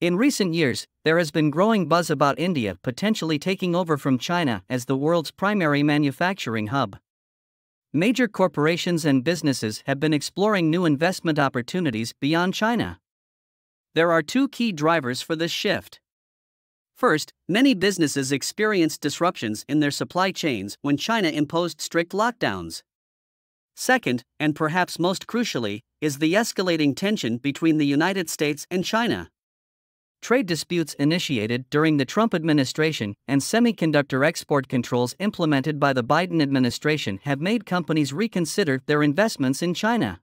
In recent years, there has been growing buzz about India potentially taking over from China as the world's primary manufacturing hub. Major corporations and businesses have been exploring new investment opportunities beyond China. There are two key drivers for this shift. First, many businesses experienced disruptions in their supply chains when China imposed strict lockdowns. Second, and perhaps most crucially, is the escalating tension between the United States and China. Trade disputes initiated during the Trump administration and semiconductor export controls implemented by the Biden administration have made companies reconsider their investments in China.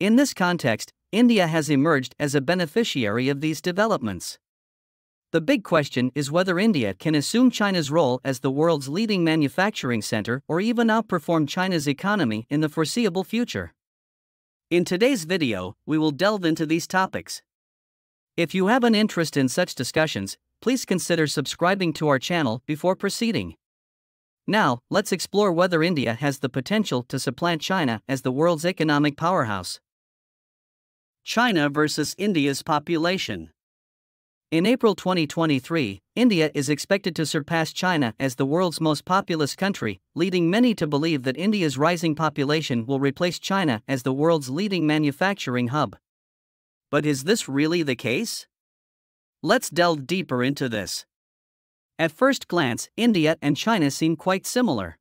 In this context, India has emerged as a beneficiary of these developments. The big question is whether India can assume China's role as the world's leading manufacturing center or even outperform China's economy in the foreseeable future. In today's video, we will delve into these topics. If you have an interest in such discussions, please consider subscribing to our channel before proceeding. Now, let's explore whether India has the potential to supplant China as the world's economic powerhouse. China versus India's population. In April 2023, India is expected to surpass China as the world's most populous country, leading many to believe that India's rising population will replace China as the world's leading manufacturing hub. But is this really the case? Let's delve deeper into this. At first glance, India and China seem quite similar.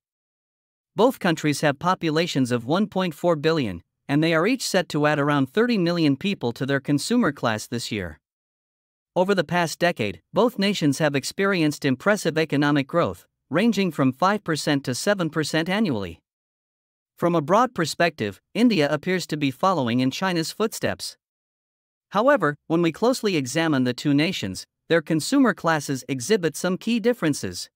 Both countries have populations of 1.4 billion, and they are each set to add around 30 million people to their consumer class this year. Over the past decade, both nations have experienced impressive economic growth, ranging from 5% to 7% annually. From a broad perspective, India appears to be following in China's footsteps. However, when we closely examine the two nations, their consumer classes exhibit some key differences.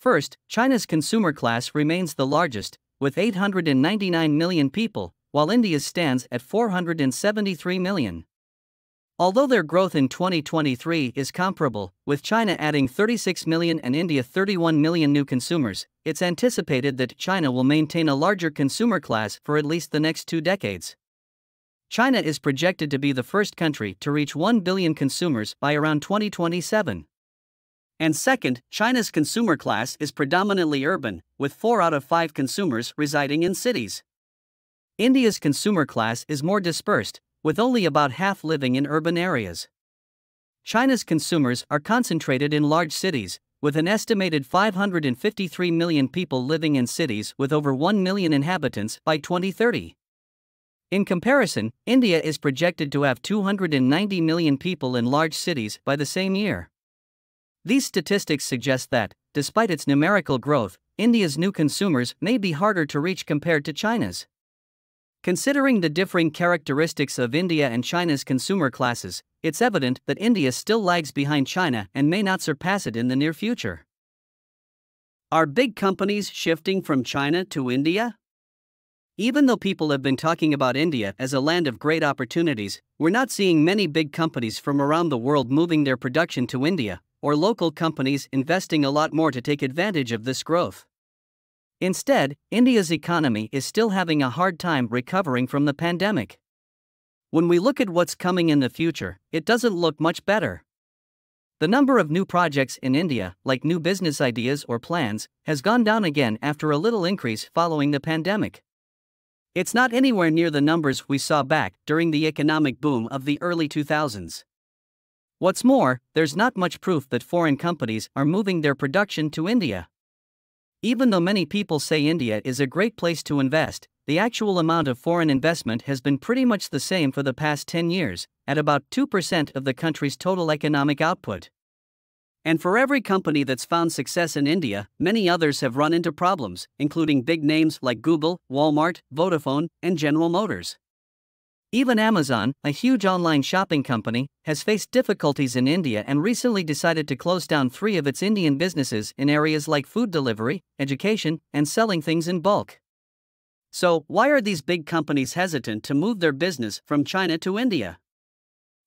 First, China's consumer class remains the largest, with 899 million people, while India's stands at 473 million. Although their growth in 2023 is comparable, with China adding 36 million and India 31 million new consumers, it's anticipated that China will maintain a larger consumer class for at least the next two decades. China is projected to be the first country to reach 1 billion consumers by around 2027. And second, China's consumer class is predominantly urban, with 4 out of 5 consumers residing in cities. India's consumer class is more dispersed, with only about half living in urban areas. China's consumers are concentrated in large cities, with an estimated 553 million people living in cities with over 1 million inhabitants by 2030. In comparison, India is projected to have 290 million people in large cities by the same year. These statistics suggest that, despite its numerical growth, India's new consumers may be harder to reach compared to China's. Considering the differing characteristics of India and China's consumer classes, it's evident that India still lags behind China and may not surpass it in the near future. Are big companies shifting from China to India? Even though people have been talking about India as a land of great opportunities, we're not seeing many big companies from around the world moving their production to India, or local companies investing a lot more to take advantage of this growth. Instead, India's economy is still having a hard time recovering from the pandemic. When we look at what's coming in the future, it doesn't look much better. The number of new projects in India, like new business ideas or plans, has gone down again after a little increase following the pandemic. It's not anywhere near the numbers we saw back during the economic boom of the early 2000s. What's more, there's not much proof that foreign companies are moving their production to India. Even though many people say India is a great place to invest, the actual amount of foreign investment has been pretty much the same for the past 10 years, at about 2% of the country's total economic output. And for every company that's found success in India, many others have run into problems, including big names like Google, Walmart, Vodafone, and General Motors. Even Amazon, a huge online shopping company, has faced difficulties in India and recently decided to close down three of its Indian businesses in areas like food delivery, education, and selling things in bulk. So, why are these big companies hesitant to move their business from China to India?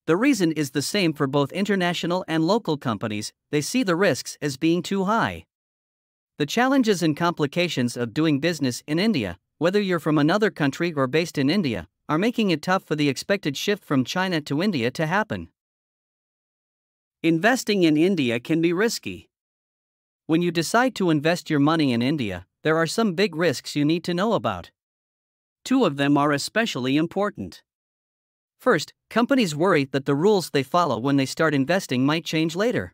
The reason is the same for both international and local companies, they see the risks as being too high. The challenges and complications of doing business in India, whether you're from another country or based in India, are making it tough for the expected shift from China to India to happen. Investing in India can be risky. When you decide to invest your money in India, there are some big risks you need to know about. Two of them are especially important. First, companies worry that the rules they follow when they start investing might change later.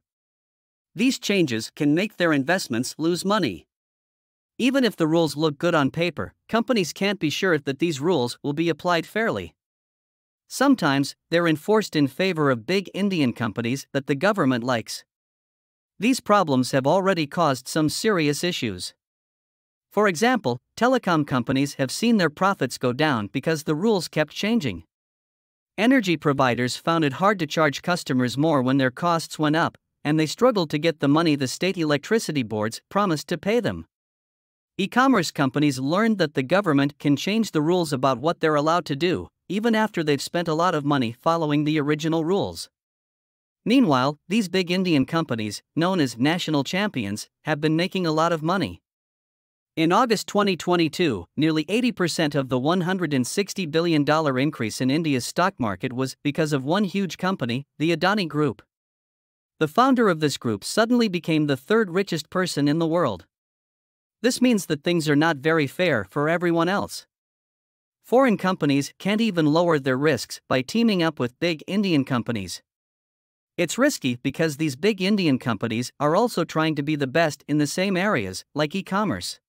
These changes can make their investments lose money. Even if the rules look good on paper, companies can't be sure that these rules will be applied fairly. Sometimes, they're enforced in favor of big Indian companies that the government likes. These problems have already caused some serious issues. For example, telecom companies have seen their profits go down because the rules kept changing. Energy providers found it hard to charge customers more when their costs went up, and they struggled to get the money the state electricity boards promised to pay them. E commerce companies learned that the government can change the rules about what they're allowed to do, even after they've spent a lot of money following the original rules. Meanwhile, these big Indian companies, known as national champions, have been making a lot of money. In August 2022, nearly 80% of the $160 billion increase in India's stock market was because of one huge company, the Adani Group. The founder of this group suddenly became the third richest person in the world. This means that things are not very fair for everyone else. Foreign companies can't even lower their risks by teaming up with big Indian companies. It's risky because these big Indian companies are also trying to be the best in the same areas, like e commerce.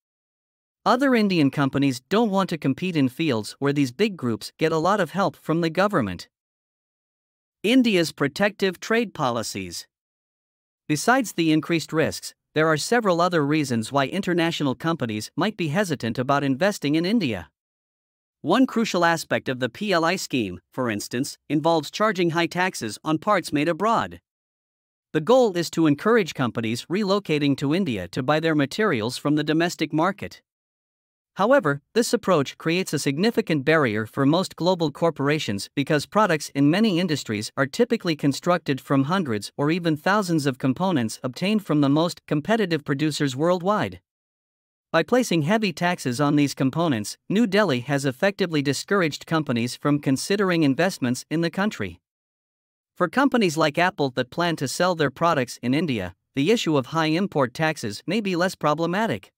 Other Indian companies don't want to compete in fields where these big groups get a lot of help from the government. India's protective trade policies. Besides the increased risks, there are several other reasons why international companies might be hesitant about investing in India. One crucial aspect of the PLI scheme, for instance, involves charging high taxes on parts made abroad. The goal is to encourage companies relocating to India to buy their materials from the domestic market. However, this approach creates a significant barrier for most global corporations because products in many industries are typically constructed from hundreds or even thousands of components obtained from the most competitive producers worldwide. By placing heavy taxes on these components, New Delhi has effectively discouraged companies from considering investments in the country. For companies like Apple that plan to sell their products in India, the issue of high import taxes may be less problematic.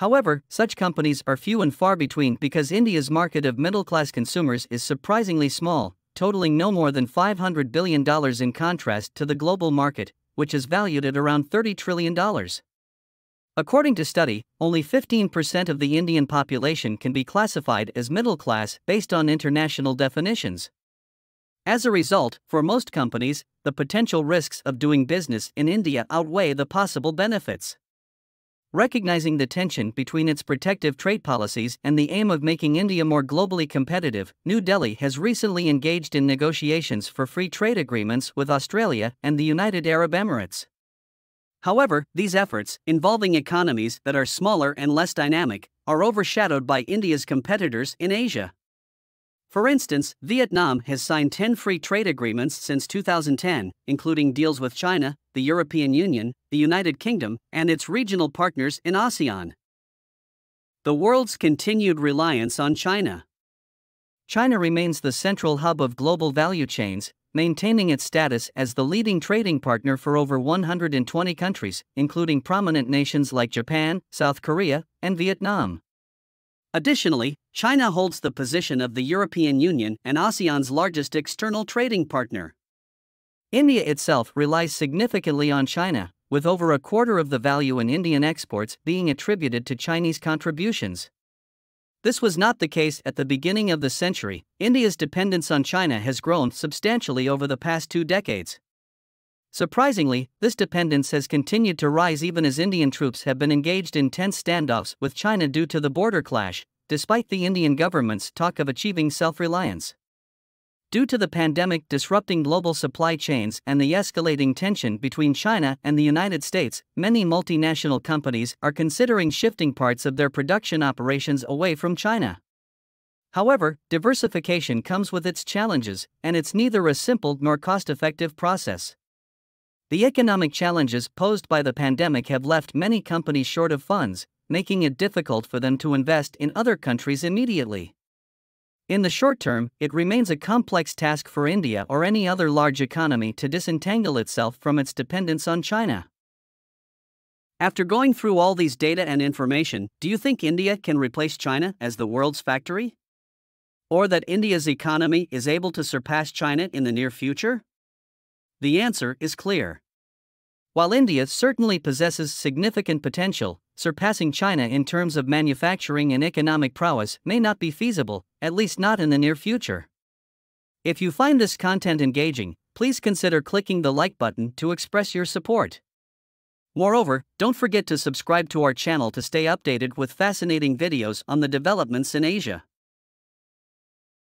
However, such companies are few and far between because India's market of middle class consumers is surprisingly small, totaling no more than $500 billion in contrast to the global market, which is valued at around $30 trillion. According to study, only 15% of the Indian population can be classified as middle class based on international definitions. As a result, for most companies, the potential risks of doing business in India outweigh the possible benefits. Recognizing the tension between its protective trade policies and the aim of making India more globally competitive, New Delhi has recently engaged in negotiations for free trade agreements with Australia and the United Arab Emirates. However, these efforts, involving economies that are smaller and less dynamic, are overshadowed by India's competitors in Asia. For instance, Vietnam has signed 10 free trade agreements since 2010, including deals with China, the European Union, the United Kingdom, and its regional partners in ASEAN. The world's continued reliance on China. China remains the central hub of global value chains, maintaining its status as the leading trading partner for over 120 countries, including prominent nations like Japan, South Korea, and Vietnam. Additionally, China holds the position of the European Union and ASEAN's largest external trading partner. India itself relies significantly on China, with over a quarter of the value in Indian exports being attributed to Chinese contributions. This was not the case at the beginning of the century. India's dependence on China has grown substantially over the past two decades. Surprisingly, this dependence has continued to rise even as Indian troops have been engaged in tense standoffs with China due to the border clash, despite the Indian government's talk of achieving self reliance. Due to the pandemic disrupting global supply chains and the escalating tension between China and the United States, many multinational companies are considering shifting parts of their production operations away from China. However, diversification comes with its challenges, and it's neither a simple nor cost effective process. The economic challenges posed by the pandemic have left many companies short of funds, making it difficult for them to invest in other countries immediately. In the short term, it remains a complex task for India or any other large economy to disentangle itself from its dependence on China. After going through all these data and information, do you think India can replace China as the world's factory? Or that India's economy is able to surpass China in the near future? The answer is clear. While India certainly possesses significant potential, surpassing China in terms of manufacturing and economic prowess may not be feasible, at least not in the near future. If you find this content engaging, please consider clicking the like button to express your support. Moreover, don't forget to subscribe to our channel to stay updated with fascinating videos on the developments in Asia.